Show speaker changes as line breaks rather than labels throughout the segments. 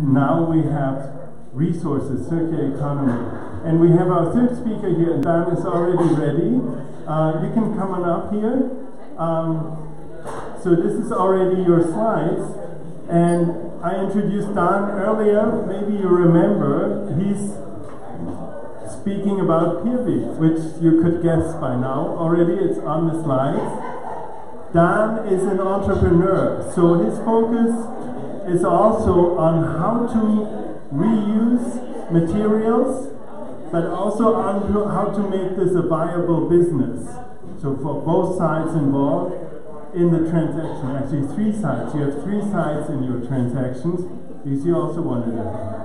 Now we have resources, circular economy. And we have our third speaker here, and Daan is already ready. Uh, you can come on up here. Um, so this is already your slides. And I introduced Daan earlier. Maybe you remember. He's speaking about Peerby, which you could guess by now. Already it's on the slides. Daan is an entrepreneur, so his focus is also on how to reuse materials, but also on how to make this a viable business. So for both sides involved in the transaction, actually three sides. You have three sides in your transactions. You see also one of them.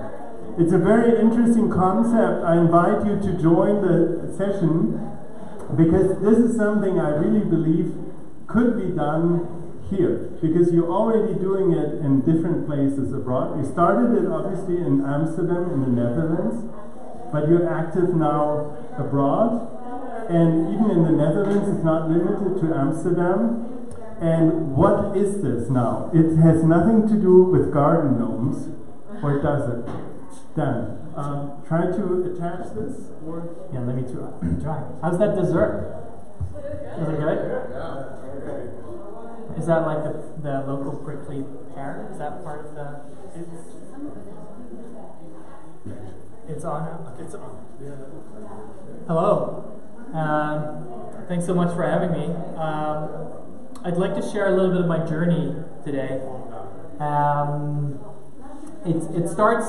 It's a very interesting concept. I invite you to join the session because this is something I really believe could be done here because you're already doing it in different places abroad. You started it obviously in Amsterdam in the Netherlands, but you're active now abroad. And even in the Netherlands, it's not limited to Amsterdam. And what is this now? It has nothing to do with garden gnomes, or does it? Daan, um, try to attach this. Or
yeah, let me try. How's that dessert? Is it good? Is that like the, the local prickly pear? Is that part of the? It's, it's on. It's on. Hello. Um, thanks so much for having me. Um, I'd like to share a little bit of my journey today. Um, it, it starts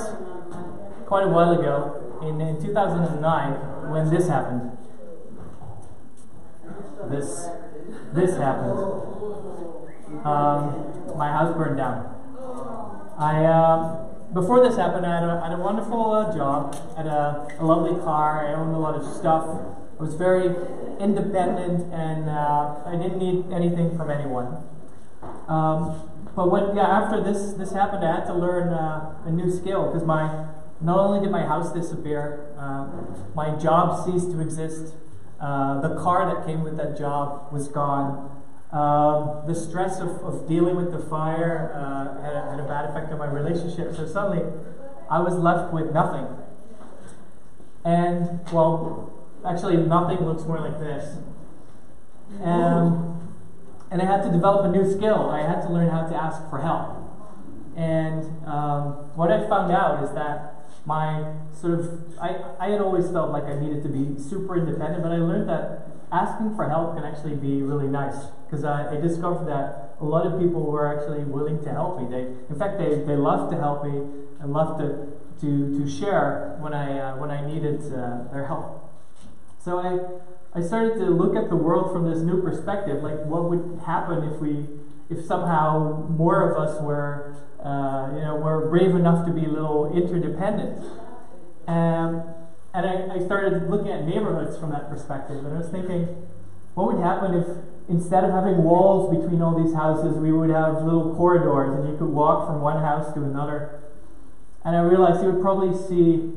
quite a while ago in, in 2009 when this happened. This this happened. Um, my house burned down. I uh, before this happened, I had a, had a wonderful uh, job, had a, a, lovely car, I owned a lot of stuff. I was very independent, and uh, I didn't need anything from anyone. Um, but when yeah, after this this happened, I had to learn uh, a new skill because my not only did my house disappear, uh, my job ceased to exist. Uh, the car that came with that job was gone. Um, the stress of, of dealing with the fire uh, had, a, had, a, bad effect on my relationship. So suddenly, I was left with nothing. And, well, actually, nothing looks more like this. Um, and I had to develop a new skill. I had to learn how to ask for help. And um, what I found out is that my sort of, I, I had always felt like I needed to be super independent, but I learned that asking for help can actually be really nice because I, I, discovered that a lot of people were actually willing to help me. They, in fact, they, they loved to help me and loved to, to, to share when I, uh, when I needed uh, their help. So I, I started to look at the world from this new perspective, like what would happen if we, if somehow more of us were, uh, you know, were brave enough to be a little interdependent. Um, and I, I started looking at neighborhoods from that perspective, and I was thinking, what would happen if instead of having walls between all these houses, we would have little corridors and you could walk from one house to another? And I realized you would probably see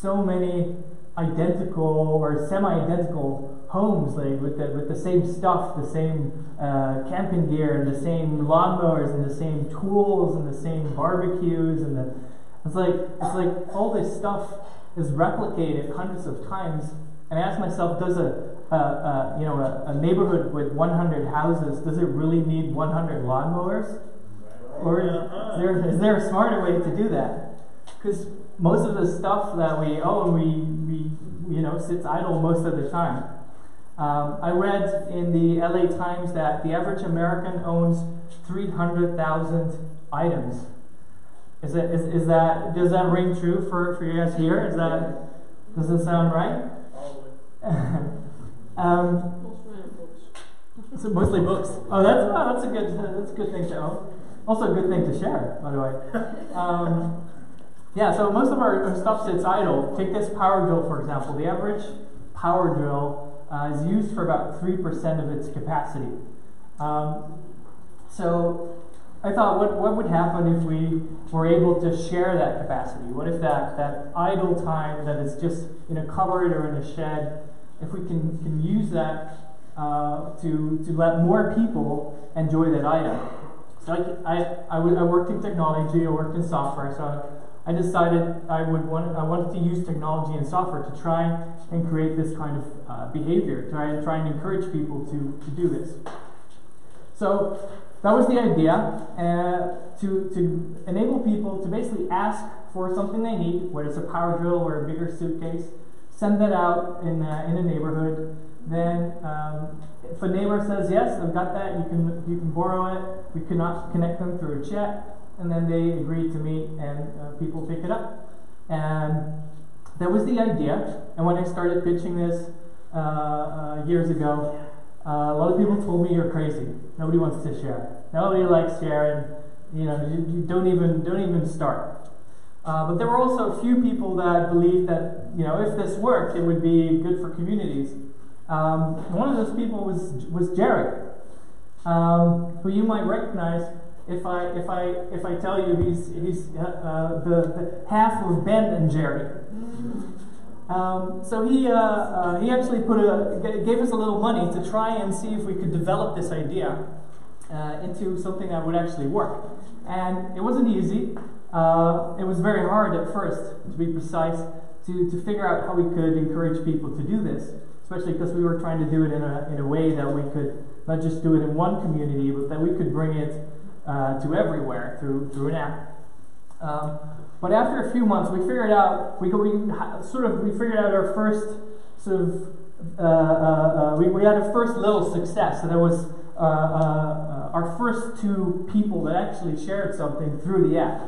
so many identical or semi-identical homes like with the, with the same stuff, the same uh, camping gear, and the same lawnmowers, and the same tools, and the same barbecues, and the it's like it's like all this stuff is replicated hundreds of times. And I ask myself, does a, a, a you know a, a, neighborhood with 100 houses does it really need 100 lawnmowers? Or is there, is there a smarter way to do that? Because most of the stuff that we own, we, we you know sits idle most of the time. Um, I read in the LA Times that the average American owns 300,000 items is, it, is, is that, does that ring true for, for you guys here? Is that, does it sound right? um, so mostly books. Oh, that's, oh, that's a good, that's a good thing to own. Also a good thing to share, by the way. Um, yeah, so most of our, our, stuff sits idle. Take this power drill, for example. The average power drill uh, is used for about 3% of its capacity. Um, so I thought, what, what would happen if we were able to share that capacity? What if that, that idle time that is just in a cupboard or in a shed, if we can, can use that uh, to, to let more people enjoy that item? So I, I, worked in technology, I worked in software, so I decided I would want I wanted to use technology and software to try and create this kind of uh, behavior, try try and encourage people to, to do this. So that was the idea uh, to, to enable people to basically ask for something they need, whether it's a power drill or a bigger suitcase, send that out in, uh, in a neighborhood. Then, um, if a neighbor says, Yes, I've got that, you can, you can borrow it, we cannot connect them through a check, and then they agree to meet and uh, people pick it up. And that was the idea. And when I started pitching this uh, uh, years ago, uh, a lot of people told me you're crazy. Nobody wants to share. Nobody likes sharing. You know, you, you don't even don't even start. Uh, but there were also a few people that believed that you know if this worked, it would be good for communities. Um, one of those people was was Jared, um, who you might recognize if I if I if I tell you he's he's uh, uh the, the half of Ben and Jerry. Um, so he, uh, uh, he actually put a, gave us a little money to try and see if we could develop this idea uh, into something that would actually work. And it wasn't easy. Uh, it was very hard at first, to be precise, to, to figure out how we could encourage people to do this, especially because we were trying to do it in a, in a way that we could not just do it in one community, but that we could bring it uh, to everywhere through, through an app. Um, but after a few months, we figured out we, we sort of we figured out our first sort of uh, uh, uh we, we had a first little success. So there was uh, uh, our first two people that actually shared something through the app.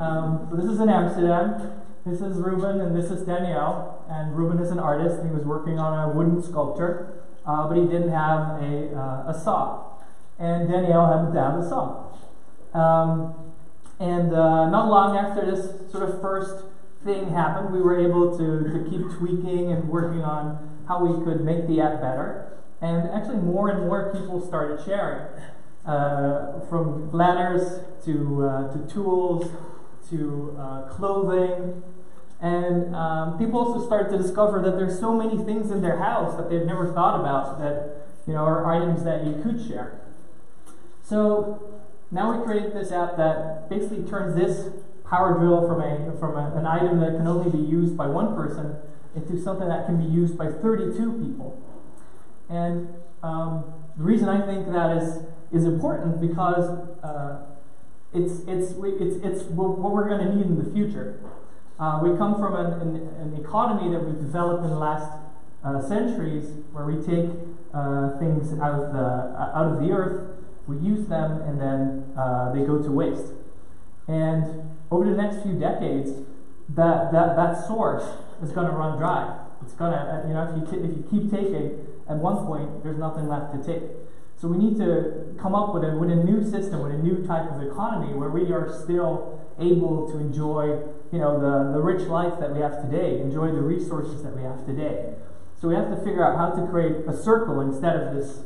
Um, so this is in Amsterdam. This is Ruben and this is Danielle. And Ruben is an artist. And he was working on a wooden sculpture, uh, but he didn't have a, a saw. And Danielle happened to have a saw. Um, and uh, not long after this sort of first thing happened, we were able to, to keep tweaking and working on how we could make the app better. And actually, more and more people started sharing. Uh, from ladders to, uh, to tools to uh, clothing. And um, people also started to discover that there's so many things in their house that they've never thought about that you know are items that you could share. So now we created this app that basically turns this power drill from, a, from a, an item that can only be used by one person into something that can be used by 32 people. And um, the reason I think that is, is important because uh, it's, it's, it's, it's what we're going to need in the future. Uh, we come from an, an, an, economy that we've developed in the last uh, centuries where we take uh, things out of, the, out of the earth we use them and then uh, they go to waste. And over the next few decades, that, that, that source is going to run dry. It's going to, uh, you know, if you, if you keep taking, at one point, there's nothing left to take. So we need to come up with a, with a new system, with a new type of economy where we are still able to enjoy, you know, the, the rich life that we have today, enjoy the resources that we have today. So we have to figure out how to create a circle instead of this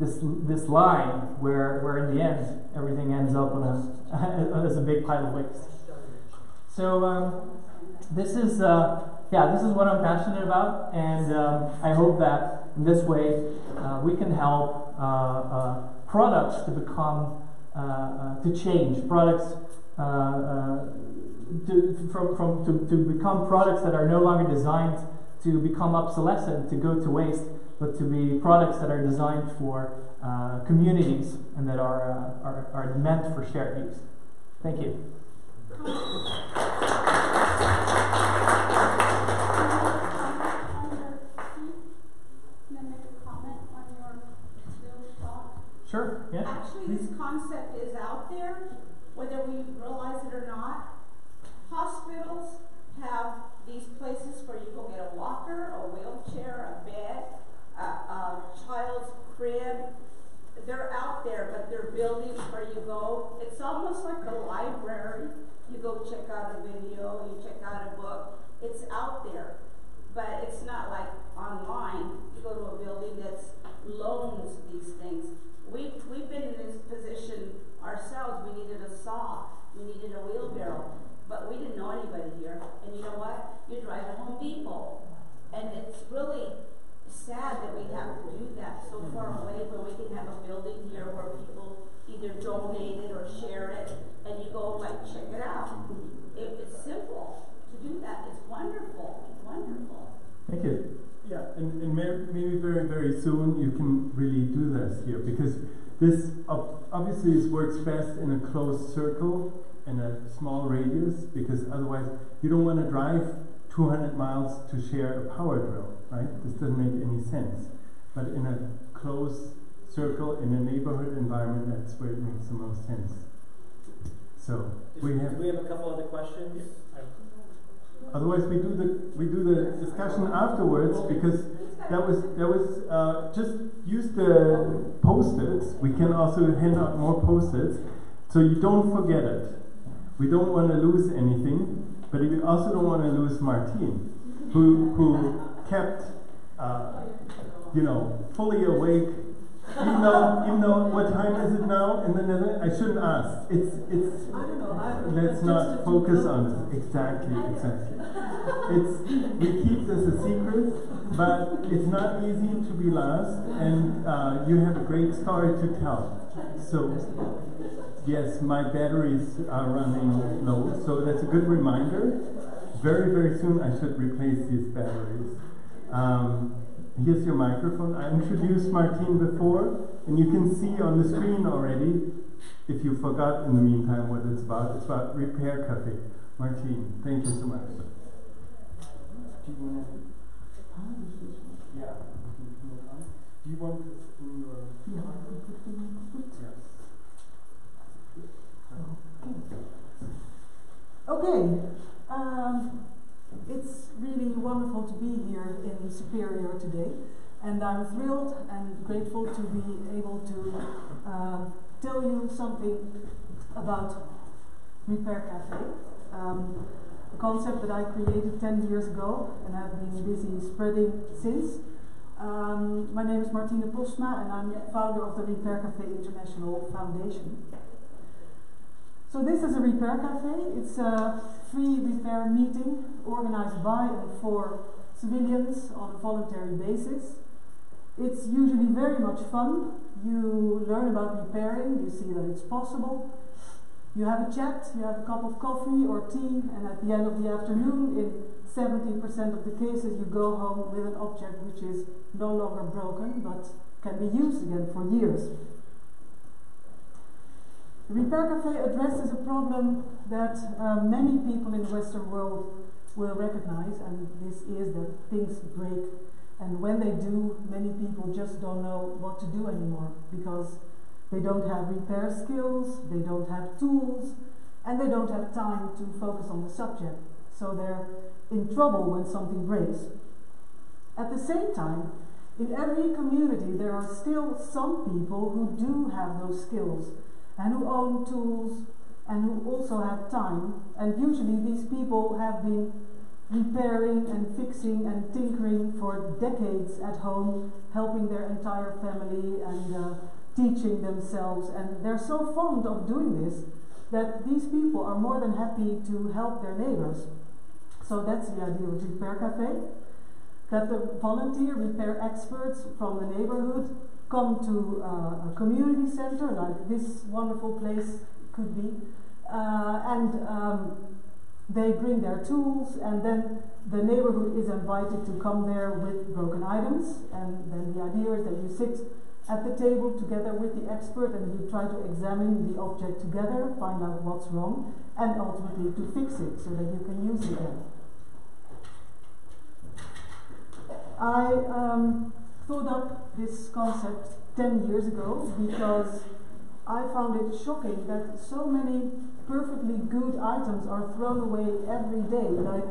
this this line where where in the end everything ends up on a as a big pile of waste. So um, this is uh, yeah this is what I'm passionate about, and um, I hope that in this way uh, we can help uh, uh products to become uh, uh, to change products. to, from, from, to, to become products that are no longer designed to become obsolescent, to go to waste, but to be products that are designed for uh, communities and that are, uh, are, are meant for shared use. Thank you. Sure, yeah.
Actually, this concept is out there, whether we realize it or not. Hospitals have these places where you go get a walker, a wheelchair, a bed, a, a child's crib. They're out there, but they're buildings where you go. It's almost like a library. You go check out a video, you check out a book. It's out there, but it's not like online. You go to a building that loans these things. We've, we've been in this position ourselves. We needed a saw. We needed a wheelbarrow. But we didn't know anybody here. And you know what? You drive to Home Depot. And it's really sad that we have to do that so far away when we can have a building here where people either donate it or share it and you go like check it out. It, it's
very soon you can really do this here because this this works best in a closed circle and a small radius because otherwise you don't want to drive 200 miles to share a power drill, right? This doesn't make any sense. But in a closed circle in a neighborhood environment, that's where it makes the most sense. So we have.
we have a couple other questions?
Otherwise, we do the we do the discussion afterwards because that was that was uh, just use the post-its. We can also hand out more post-its, so you don't forget it. We don't want to lose anything, but we also don't want to lose Martine, who who kept uh, you know fully awake even though, even though, what time is it now in the Netherlands? I shouldn't ask. It's, it's.
I don't know. I,
let's not focus on it. Exactly, exactly. It's we keep this a secret, but it's not easy to be last, and uh, you have a great story to tell. So, yes, my batteries are running low, so that's a good reminder. Very, very soon, I should replace these batteries. Um, Here's your microphone. I introduced Martine before, and you can see on the screen already, if you forgot in the meantime what it's about, it's about Repair Cafe. Martine, thank you so much. Do you want to? Yeah. Do you want this in your? Yeah.
Okay. Um, it's really wonderful to be here in Superior today, and I'm thrilled and grateful to be able to um, tell you something about Repair Cafe, um, a concept that I created 10 years ago and have been busy spreading since. Um, my name is Martine Postma, and I'm founder of the Repair Cafe International Foundation. So this is a repair cafe. It's a free repair meeting organized by and for civilians on a voluntary basis. It's usually very much fun. You learn about repairing, you see that it's possible. You have a chat, you have a cup of coffee or tea, and at the end of the afternoon, in 70% of the cases, you go home with an object which is no longer broken but can be used again for years. Repair Cafe addresses a problem that uh, many people in the Western world will recognize, and this is that things break. And when they do, many people just don't know what to do anymore because they don't have repair skills, they don't have tools, and they don't have time to focus on the subject. So they're in trouble when something breaks. At the same time, in every community, there are still some people who do have those skills and who own tools and who also have time. And usually these people have been repairing and fixing and tinkering for decades at home, helping their entire family and uh, teaching themselves. And they're so fond of doing this that these people are more than happy to help their neighbors. So that's the idea of the Repair Cafe. That the volunteer repair experts from the neighborhood come to uh, a community center like this wonderful place could be, uh, and um, they bring their tools, and then the neighborhood is invited to come there with broken items, and then the idea is that you sit at the table together with the expert and you try to examine the object together, find out what's wrong, and ultimately to fix it so that you can use it again. I um, thought up this concept 10 years ago because I found it shocking that so many perfectly good items are thrown away every day, like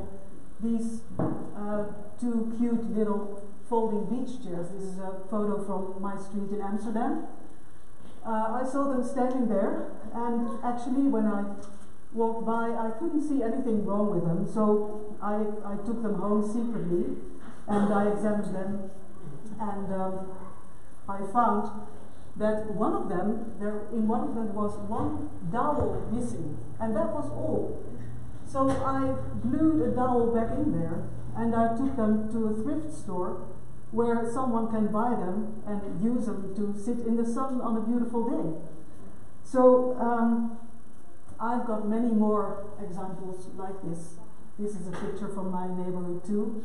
these uh, two cute little folding beach chairs. This is a photo from my street in Amsterdam. Uh, I saw them standing there, and actually, when I walked by, I couldn't see anything wrong with them, so I, I took them home secretly and I examined them and um, I found that one of them, there in one of them was one dowel missing, and that was all. So I glued a dowel back in there, and I took them to a thrift store where someone can buy them and use them to sit in the sun on a beautiful day. So um, I've got many more examples like this. This is a picture from my neighborhood too.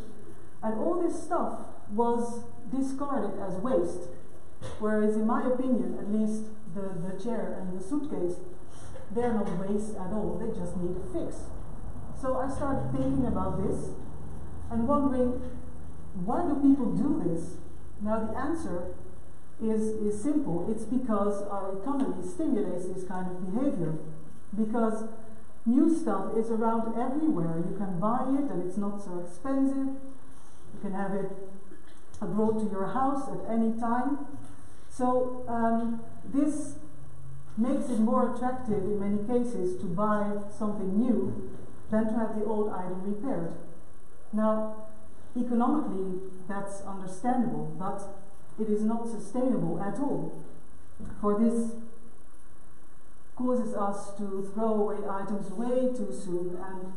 And all this stuff was discarded as waste. Whereas, in my opinion, at least the, the chair and the suitcase, they're not waste at all, they just need a fix. So I started thinking about this and wondering why do people do this? Now, the answer is, is simple it's because our economy stimulates this kind of behavior. Because new stuff is around everywhere. You can buy it and it's not so expensive. You can have it brought to your house at any time. So um, this makes it more attractive in many cases to buy something new than to have the old item repaired. Now, economically, that's understandable, but it is not sustainable at all. For this causes us to throw away items way too soon and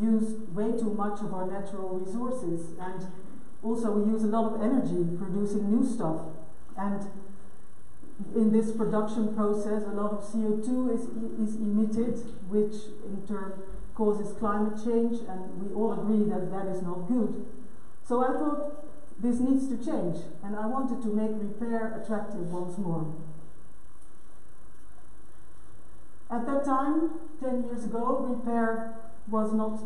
use way too much of our natural resources. And also, we use a lot of energy producing new stuff. And in this production process, a lot of CO2 is, is emitted, which in turn causes climate change, and we all agree that that is not good. So I thought this needs to change, and I wanted to make repair attractive once more. At that time, 10 years ago, repair was not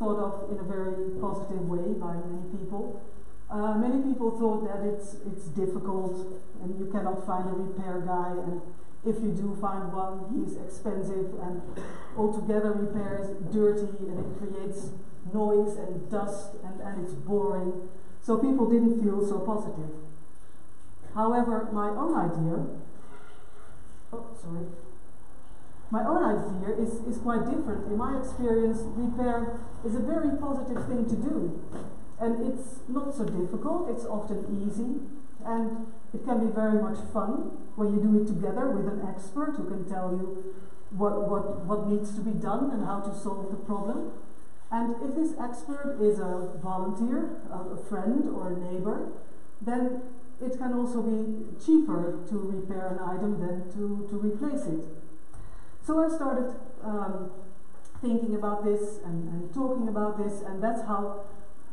thought of in a very positive way by many people. Uh, many people thought that it's, it's difficult and you cannot find a repair guy, and if you do find one, he's expensive, and altogether repair is dirty and it creates noise and dust and, and it's boring. So people didn't feel so positive. However, my own idea, oh, sorry, my own idea is, is quite different. In my experience, repair is a very positive thing to do. And it's not so difficult, it's often easy, and it can be very much fun when you do it together with an expert who can tell you what, what, what needs to be done and how to solve the problem. And if this expert is a volunteer, a friend, or a neighbor, then it can also be cheaper to repair an item than to, to replace it. So I started um, thinking about this and, and talking about this, and that's how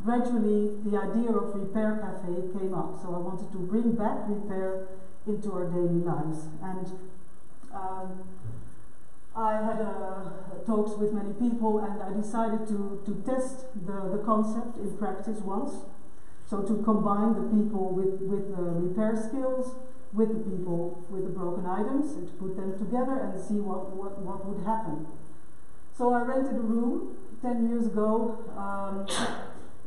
gradually the idea of Repair Cafe came up. So I wanted to bring back repair into our daily lives. And um, I had uh, talks with many people, and I decided to, to test the, the concept in practice once. So to combine the people with, with the repair skills with the people with the broken items and to put them together and see what, what, what would happen. So I rented a room 10 years ago um,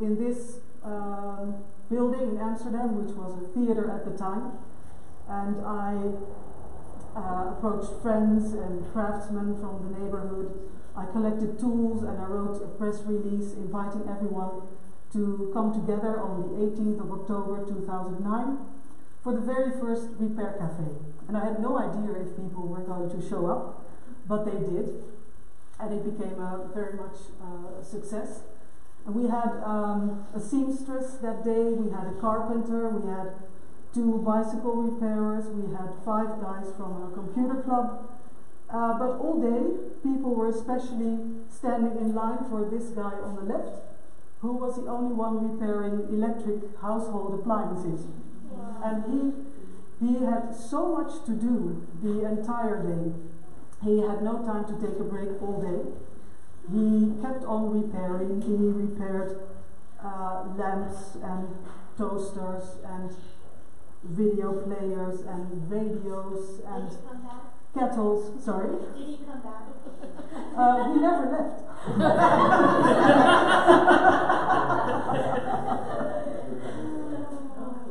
in this um, building in Amsterdam, which was a theater at the time. And I uh, approached friends and craftsmen from the neighborhood. I collected tools and I wrote a press release inviting everyone to come together on the 18th of October 2009 for the very first repair cafe. And I had no idea if people were going to show up, but they did. And it became a very much uh, success. And we had um, a seamstress that day, we had a carpenter, we had two bicycle repairers, we had five guys from a computer club. Uh, but all day, people were especially standing in line for this guy on the left, who was the only one repairing electric household appliances. And he, he had so much to do the entire day. He had no time to take a break all day. He kept on repairing. He repaired uh, lamps and toasters and video players and radios and kettles. Sorry.
Did he come back?
Uh, he never left.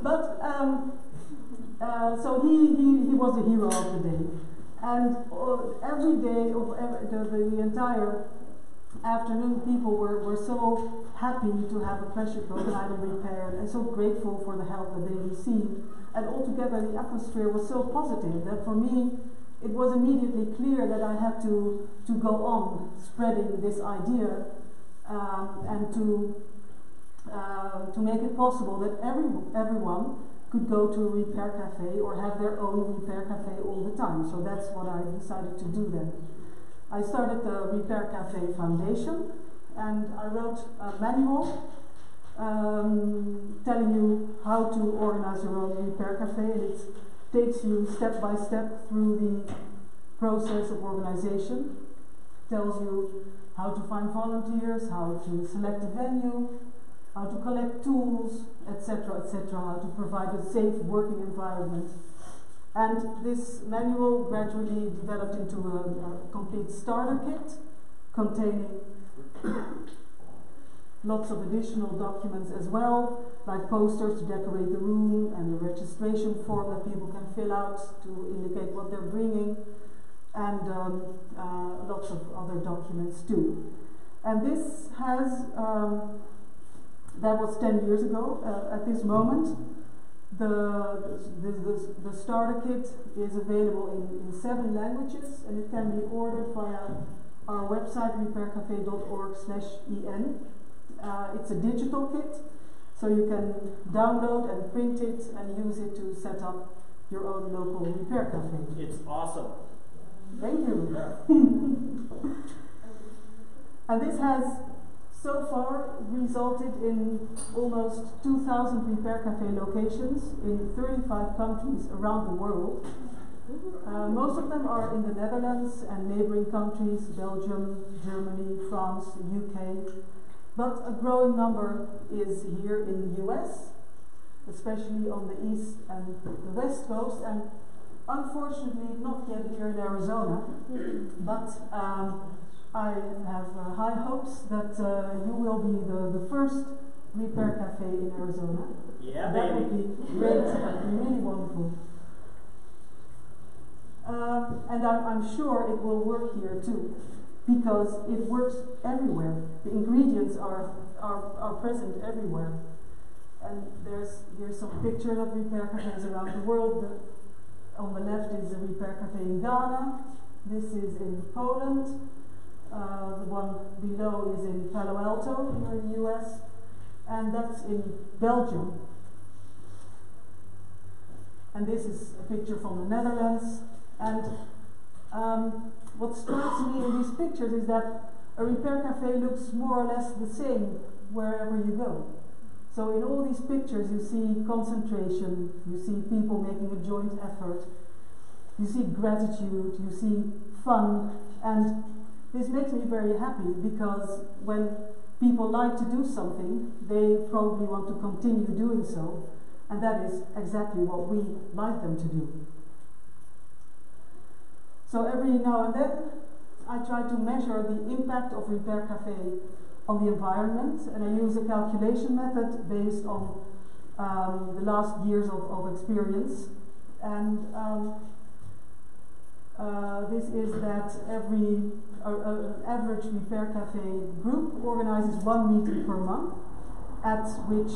but um, uh, so he, he, he was the hero of the day. And uh, every day, of every, the, the, the entire afternoon, people were, were so happy to have a pressure broken item repaired and so grateful for the help that they received. And altogether, the atmosphere was so positive that for me, it was immediately clear that I had to, to go on spreading this idea um, and to, uh, to make it possible that every, everyone could go to a repair cafe or have their own repair cafe all the time. So that's what I decided to do then. I started the Repair Cafe Foundation and I wrote a manual um, telling you how to organize your own repair cafe, and it takes you step by step through the process of organization. Tells you how to find volunteers, how to select a venue, how to collect tools, etc., etc., how to provide a safe working environment. And this manual gradually developed into a, a complete starter kit containing lots of additional documents as well, like posters to decorate the room and a registration form that people can fill out to indicate what they're bringing, and um, uh, lots of other documents too. And this has, um, that was 10 years ago uh, at this moment. The, the, the, the, starter kit is available in, in seven languages and it can be ordered via our website repaircafe.org slash en. Uh, it's a digital kit, so you can download and print it and use it to set up your own local repair cafe.
It's awesome.
Thank you. and this has so far resulted in almost 2,000 repair cafe locations in 35 countries around the world. Uh, most of them are in the Netherlands and neighboring countries, Belgium, Germany, France, UK, but a growing number is here in the US, especially on the east and the west coast, and unfortunately not yet here in Arizona. but um, I have uh, high hopes that uh, you will be the, the first repair cafe in Arizona.
Yeah,
that
baby.
would be great. That would be really wonderful. Um, and I'm, I'm sure it will work here too because it works everywhere. The ingredients are, are, are present everywhere. And there's here's some pictures of repair cafes around the world. The, on the left is a repair cafe in Ghana. This is in Poland. Uh, the one below is in Palo Alto here in the US. And that's in Belgium. And this is a picture from the Netherlands. And um, what strikes me in these pictures is that a repair cafe looks more or less the same wherever you go. So in all these pictures you see concentration, you see people making a joint effort, you see gratitude, you see fun, and this makes me very happy because when people like to do something, they probably want to continue doing so, and that is exactly what we like them to do. So every now and then I try to measure the impact of Repair Cafe on the environment and I use a calculation method based on um, the last years of, of experience and um, uh, this is that every uh, uh, average repair cafe group organizes one meeting per month at which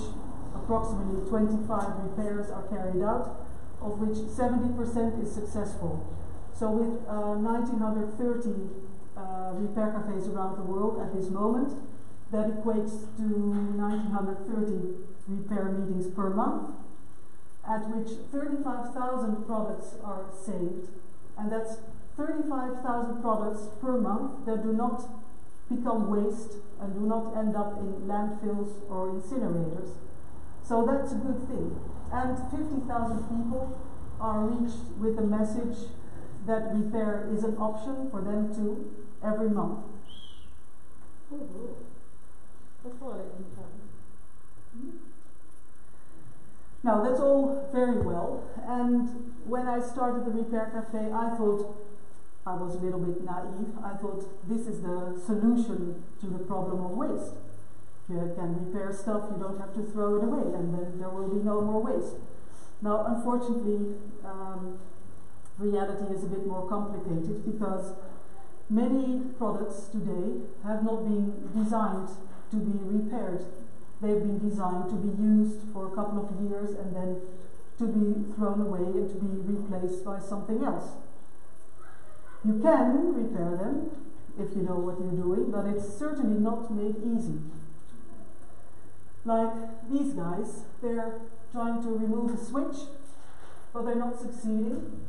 approximately 25 repairs are carried out of which 70% is successful. So with uh, 1930 uh, repair cafes around the world at this moment, that equates to 1930 repair meetings per month, at which 35,000 products are saved, and that's 35,000 products per month that do not become waste and do not end up in landfills or incinerators. So that's a good thing. And 50,000 people are reached with a message that repair is an option for them too every month.
Oh, that's a lot of income. Hmm?
Now that's all very well, and when I started the Repair Cafe, I thought I was a little bit naive. I thought this is the solution to the problem of waste. If you can repair stuff, you don't have to throw it away, and then there will be no more waste. Now, unfortunately, um, reality is a bit more complicated because many products today have not been designed to be repaired. They've been designed to be used for a couple of years and then to be thrown away and to be replaced by something else. You can repair them if you know what you're doing, but it's certainly not made easy. Like these guys, they're trying to remove a switch, but they're not succeeding.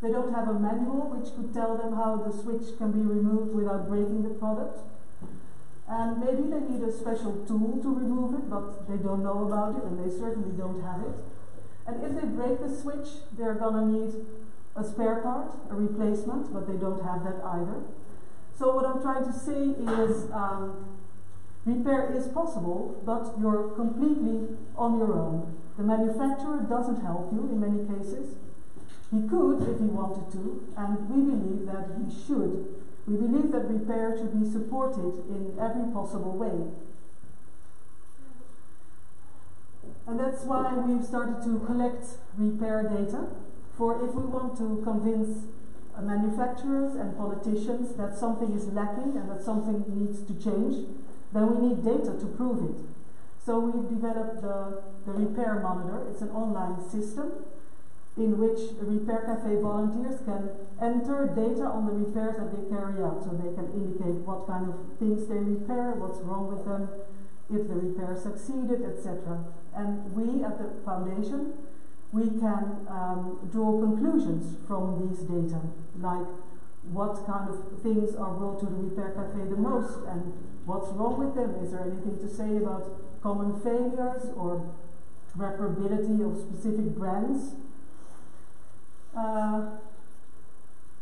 They don't have a manual which could tell them how the switch can be removed without breaking the product. And maybe they need a special tool to remove it, but they don't know about it and they certainly don't have it. And if they break the switch, they're gonna need a spare part, a replacement, but they don't have that either. So what I'm trying to say is um, repair is possible, but you're completely on your own. The manufacturer doesn't help you in many cases. He could if he wanted to, and we believe that he should. We believe that repair should be supported in every possible way. And that's why we've started to collect repair data for if we want to convince manufacturers and politicians that something is lacking and that something needs to change, then we need data to prove it. So we've developed the, the Repair Monitor. It's an online system in which Repair Cafe volunteers can enter data on the repairs that they carry out. So they can indicate what kind of things they repair, what's wrong with them, if the repair succeeded, etc. And we at the foundation, we can um, draw conclusions from these data, like what kind of things are brought to the Repair Cafe the most and what's wrong with them. Is there anything to say about common failures or reparability of specific brands? Uh,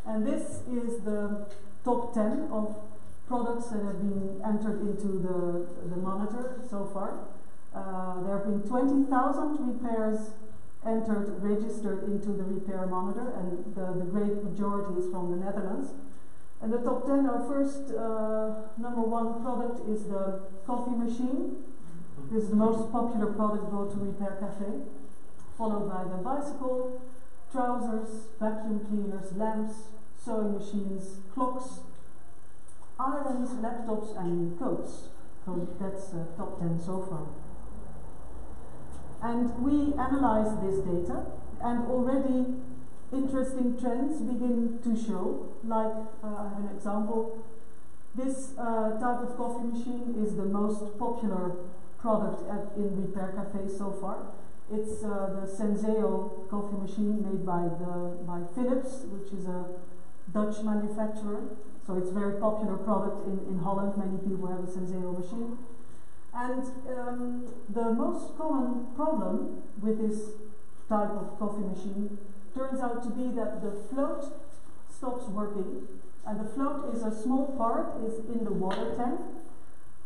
and this is the top 10 of products that have been entered into the, the monitor so far. Uh, there have been 20,000 repairs entered, registered into the repair monitor, and the, the great majority is from the Netherlands. And the top 10, our first uh, number one product is the coffee machine. This is the most popular product brought to Repair Cafe, followed by the bicycle, trousers, vacuum cleaners, lamps, sewing machines, clocks, irons, laptops, and coats. So that's uh, top 10 so far. And we analyze this data, and already interesting trends begin to show. Like, uh, I have an example. This uh, type of coffee machine is the most popular product at, in Repair cafes so far. It's uh, the Senseo coffee machine made by, the, by Philips, which is a Dutch manufacturer. So it's a very popular product in, in Holland. Many people have a Senseo machine. And um, the most common problem with this type of coffee machine turns out to be that the float stops working. And the float is a small part, is in the water tank,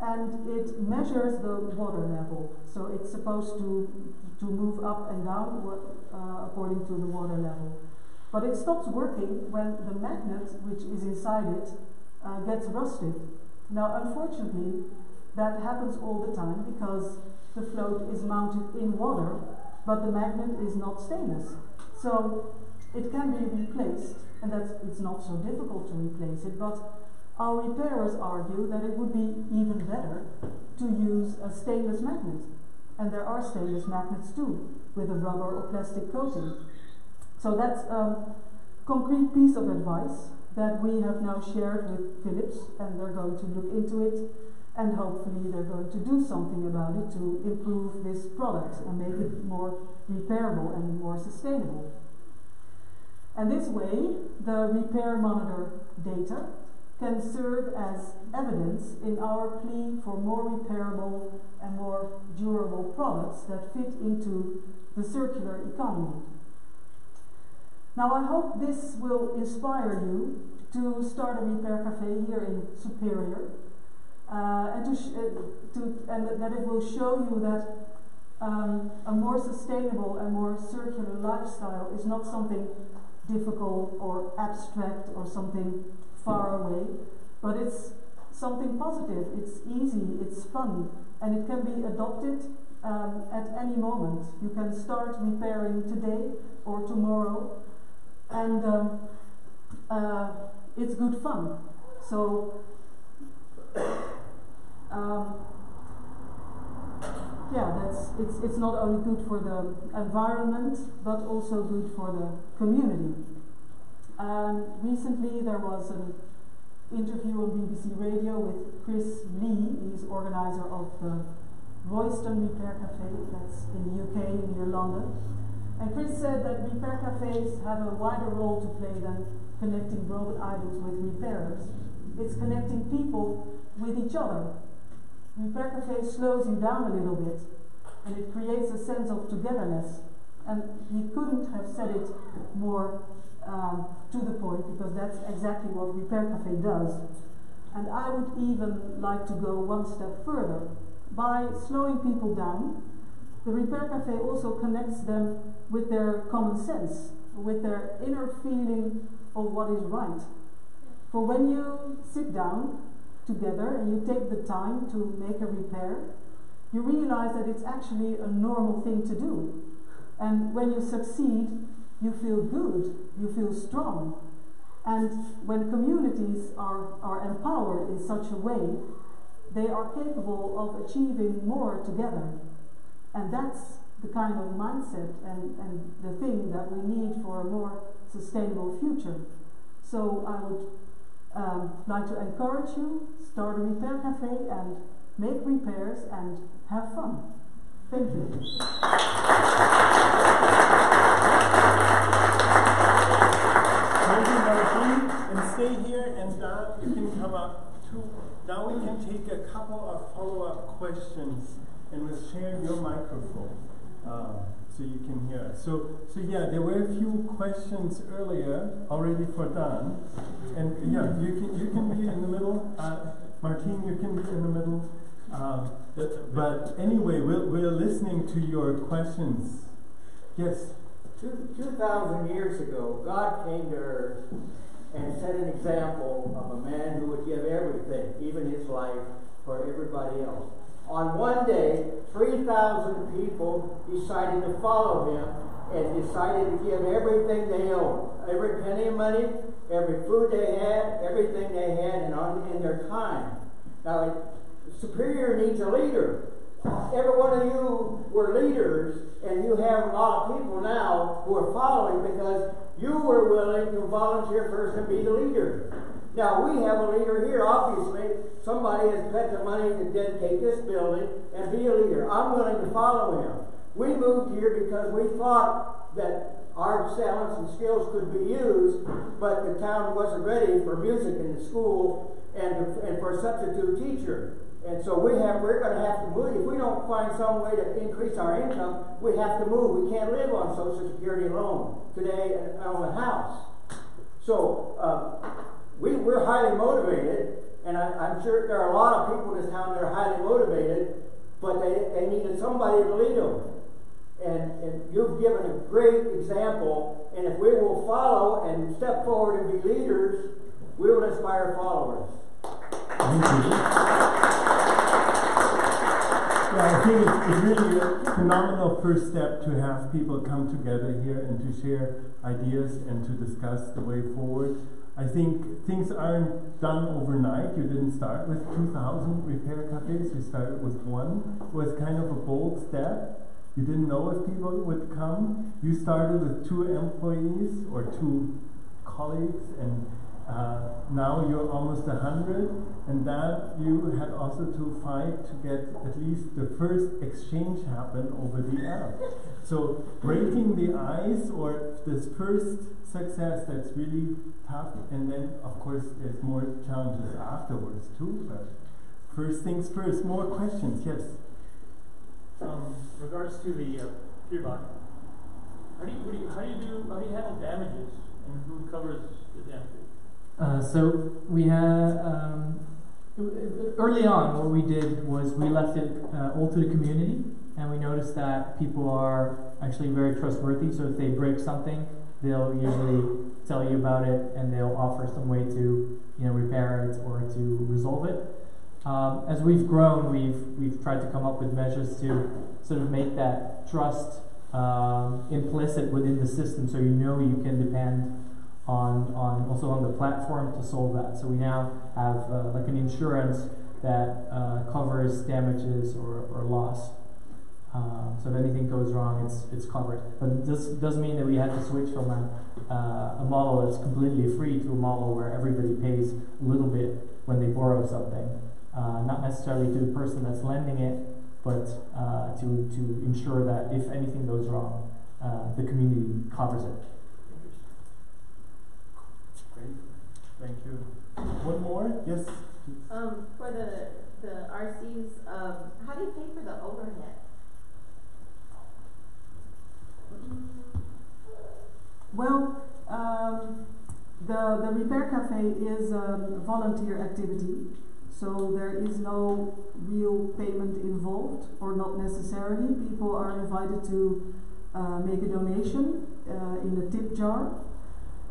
and it measures the water level. So it's supposed to, to move up and down uh, according to the water level. But it stops working when the magnet, which is inside it, uh, gets rusted. Now, unfortunately, that happens all the time because the float is mounted in water, but the magnet is not stainless. So it can be replaced, and that's, it's not so difficult to replace it, but our repairers argue that it would be even better to use a stainless magnet. And there are stainless magnets too, with a rubber or plastic coating. So that's a concrete piece of advice that we have now shared with Philips, and they're going to look into it, and hopefully they're going to do something about it to improve this product and make it more repairable and more sustainable. And this way, the repair monitor data can serve as evidence in our plea for more repairable and more durable products that fit into the circular economy. Now, I hope this will inspire you to start a repair cafe here in Superior, uh, and, to, uh, to and that it will show you that um, a more sustainable and more circular lifestyle is not something difficult or abstract or something far away, but it's something positive, it's easy, it's fun, and it can be adopted um, at any moment. You can start repairing today or tomorrow, and um, uh, it's good fun. So, um, yeah, that's it's it's not only good for the environment, but also good for the community. Um, recently, there was an interview on BBC Radio with Chris Lee. He's organizer of the Royston Repair Cafe, that's in the UK, near London. And Chris said that repair cafes have a wider role to play than connecting broken items with repairers. It's connecting people with each other. Repair Cafe slows you down a little bit and it creates a sense of togetherness. And he couldn't have said it more um, to the point because that's exactly what Repair Cafe does. And I would even like to go one step further. By slowing people down, the Repair Cafe also connects them with their common sense, with their inner feeling of what is right. For when you sit down together and you take the time to make a repair, you realize that it's actually a normal thing to do. And when you succeed, you feel good, you feel strong. And when communities are, are empowered in such a way, they are capable of achieving more together. And that's the kind of mindset and, and the thing that we need for a more sustainable future. So I would um, like to encourage you, start a repair cafe and make repairs and have fun. Thank you.
Thank you, Martine. And stay here, and Daan, you can come up too. Now we can take a couple of follow-up questions, and we'll share your microphone uh, so you can hear. So, so yeah, there were a few questions earlier already for Daan, and yeah, you can you can be in the middle. Uh, Martine, you can be in the middle. Uh, but, anyway, we're, we're listening to your questions. Yes.
Two, 2,000 years ago, God came to earth and set an example of a man who would give everything, even his life, for everybody else. On one day, 3,000 people decided to follow him and decided to give everything they owned every penny of money, every food they had, everything they had, and on, in their time. Now, superior needs a leader. Every one of you were leaders, and you have a lot of people now who are following because you were willing to volunteer first and be the leader. Now, we have a leader here, obviously. Somebody has spent the money to dedicate this building and be a leader. I'm willing to follow him. We moved here because we thought that our talents and skills could be used, but the town wasn't ready for music in the school and, and for a substitute teacher. And so we have, we're going to have to move. If we don't find some way to increase our income, we have to move. We can't live on Social Security alone today on a house. So uh, we, we're highly motivated, and I, am sure there are a lot of people in this town that are highly motivated, but they, they needed somebody to lead them. And, and you've given a great example, and if we will follow and step forward and be leaders, we will inspire followers.
Thank you. I think it's, it's really a phenomenal first step to have people come together here and to share ideas and to discuss the way forward. I think things aren't done overnight. You didn't start with 2,000 repair cafes, you started with one. It was kind of a bold step. You didn't know if people would come. You started with two employees or two colleagues, and uh, now you're almost a hundred, and that you had also to fight to get at least the first exchange happen over the app. So breaking the ice or this first success that's really tough, and then of course there's more challenges afterwards too. But first things first. More questions? Yes.
Um, regards to the uh, peer how do you, do you, how do you do how do you handle damages and who covers the damages?
Uh, so we had um, early on. What we did was we left it uh, all to the community, and we noticed that people are actually very trustworthy. So if they break something, they'll usually tell you about it, and they'll offer some way to you know repair it or to resolve it. Um, as we've grown, we've we've tried to come up with measures to sort of make that trust um, implicit within the system, so you know you can depend on, on also on the platform to solve that. So we now have uh, like an insurance that uh, covers damages or, or loss. Uh, so if anything goes wrong, it's it's covered. But this doesn't mean that we had to switch from a, uh, a model that's completely free to a model where everybody pays a little bit when they borrow something. Uh, not necessarily to the person that's lending it, but uh, to, to ensure that if anything goes wrong, the community covers it.
Thank you. One more? Yes.
Um, for the, the RCs, um,
how do you pay for the overhead? Well, um, the, the Repair Cafe is a volunteer activity, so there is no real payment involved, or not necessarily. People are invited to uh, make a donation uh, in a tip jar,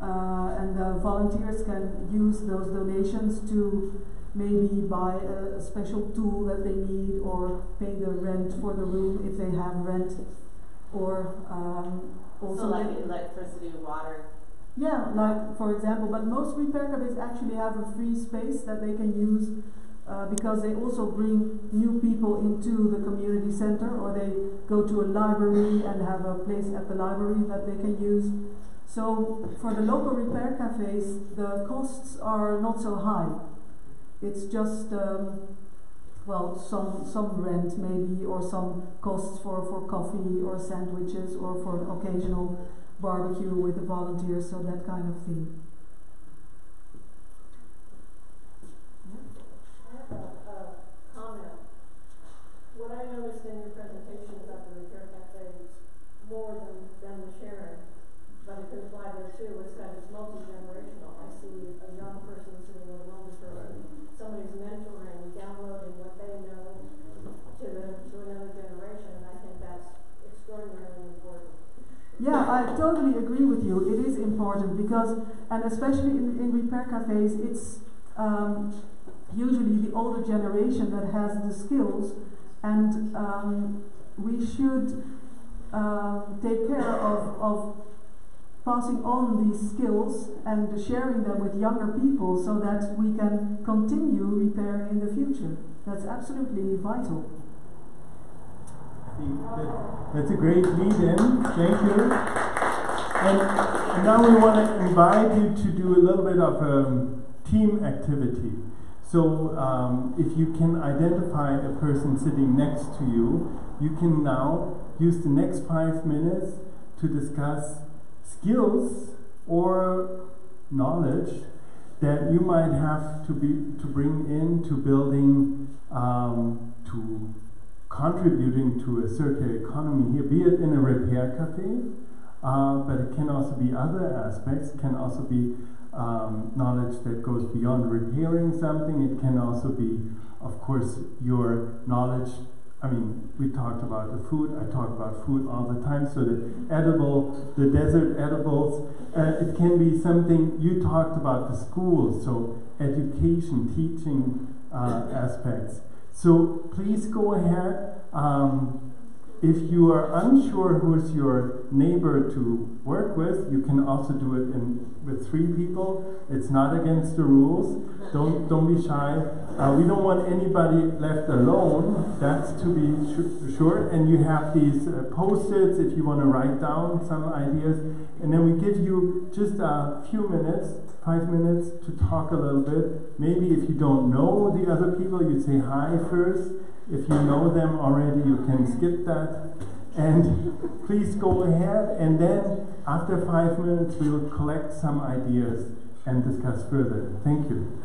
uh, and the volunteers can use those donations to maybe buy a, a special tool that they need, or pay the rent for the room if they have rent, or um, also
So like electricity, water.
yeah, like for example, but most repair cafes actually have a free space that they can use uh, because they also bring new people into the community center or they go to a library and have a place at the library that they can use. So for the local repair cafes, the costs are not so high. It's just um, well, some some rent maybe, or some costs for, for coffee or sandwiches, or for occasional barbecue with the volunteers, so that kind of thing.
I have a, a comment. What I noticed in your presentation about the repair cafe is more than, than the sharing, but it could apply there too, is that it's multi-generational. I see a young person sitting with an older person, somebody's mentoring, downloading what they know to the, to another generation, and I think that's extraordinarily important.
Yeah, I totally agree with you. It is important because, and especially in, in repair cafes, it's um, usually the older generation that has the skills, and um, we should um, take care of, of passing on these skills and sharing them with younger people so that we can continue repairing in the future. That's absolutely vital.
That's a great lead in. Thank you. And now we want to invite you to do a little bit of um, team activity. So um, if you can identify a person sitting next to you, you can now use the next five minutes to discuss skills or knowledge that you might have to be to bring into building um, to contributing to a circular economy here, be it in a repair cafe, uh, but it can also be other aspects. It can also be um, knowledge that goes beyond repairing something. It can also be, of course, your knowledge. I mean, we talked about the food. I talk about food all the time. So the edible, the desert edibles. Uh, it can be something you talked about the schools. So education, teaching uh, aspects. So please go ahead. Um, if you are unsure who's your neighbor to work with, you can also do it in, with three people. It's not against the rules. Don't don't be shy. Uh, we don't want anybody left alone. That's to be su- sure. And you have these uh, post-its if you want to write down some ideas. And then we give you just a few minutes, five minutes, to talk a little bit. Maybe if you don't know the other people, you say hi first. If you know them already, you can skip that. And please go ahead, and then after five minutes, we will collect some ideas and discuss further. Thank you.